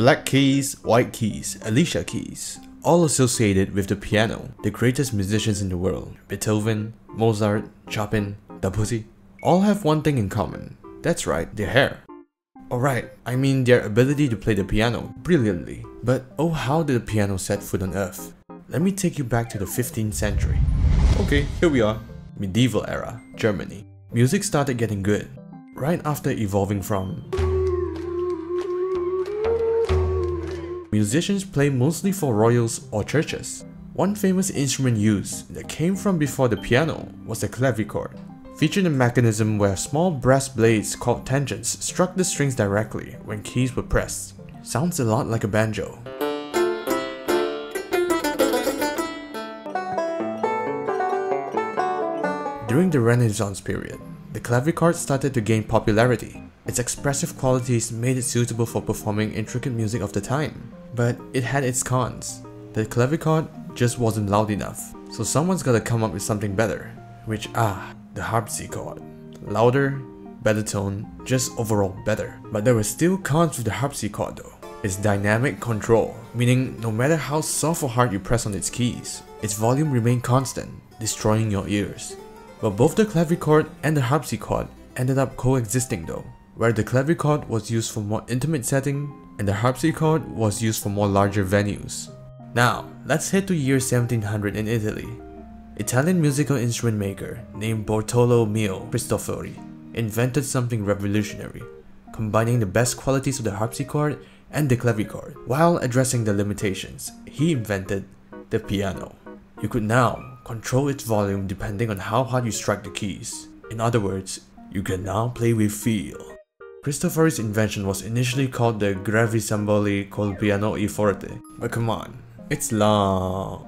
Black keys, white keys, Alicia keys, all associated with the piano, the greatest musicians in the world, Beethoven, Mozart, Chopin, Debussy, all have one thing in common. That's right, their hair. Alright, I mean their ability to play the piano brilliantly. But oh how did the piano set foot on earth? Let me take you back to the 15th century. Okay, here we are. Medieval era, Germany. Music started getting good, right after evolving from Musicians play mostly for royals or churches. One famous instrument used that came from before the piano was the clavichord, featuring a mechanism where small brass blades called tangents struck the strings directly when keys were pressed. Sounds a lot like a banjo. During the Renaissance period, the clavichord started to gain popularity. Its expressive qualities made it suitable for performing intricate music of the time. But it had its cons. The clavichord just wasn't loud enough, so someone's gotta come up with something better. Which ah, the harpsichord. Louder, better tone, just overall better. But there were still cons with the harpsichord though. Its dynamic control, meaning no matter how soft or hard you press on its keys, its volume remained constant, destroying your ears. But both the clavichord and the harpsichord ended up coexisting though, where the clavichord was used for more intimate setting and the harpsichord was used for more larger venues. Now, let's head to year 1700 in Italy. Italian musical instrument maker named Bartolomeo Cristofori invented something revolutionary, combining the best qualities of the harpsichord and the clavichord. While addressing the limitations, he invented the piano. You could now control its volume depending on how hard you strike the keys. In other words, you can now play with feel. Cristofori's invention was initially called the Gravicembalo col piano e forte, but come on, it's long.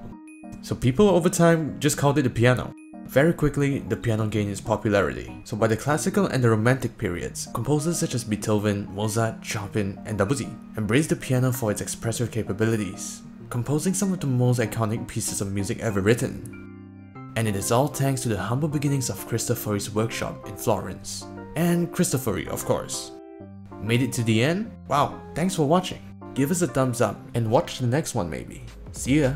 So people over time just called it the piano. Very quickly, the piano gained its popularity. So by the classical and the romantic periods, composers such as Beethoven, Mozart, Chopin, and Debussy embraced the piano for its expressive capabilities, composing some of the most iconic pieces of music ever written. And it is all thanks to the humble beginnings of Cristofori's workshop in Florence and Cristofori, of course. Made it to the end? Wow, thanks for watching. Give us a thumbs up and watch the next one maybe. See ya!